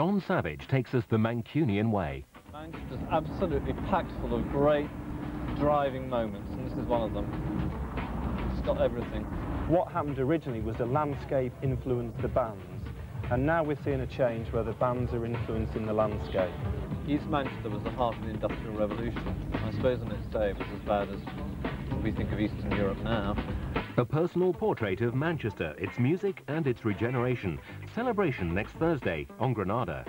Jon Savage takes us the Mancunian way. Manchester's absolutely packed full of great driving moments, and this is one of them. It's got everything. What happened originally was the landscape influenced the bands, and now we're seeing a change where the bands are influencing the landscape. East Manchester was the heart of the Industrial Revolution. I suppose on its day it was as bad as we think of Eastern Europe now. A personal portrait of Manchester, its music and its regeneration. Celebration next Thursday on Granada.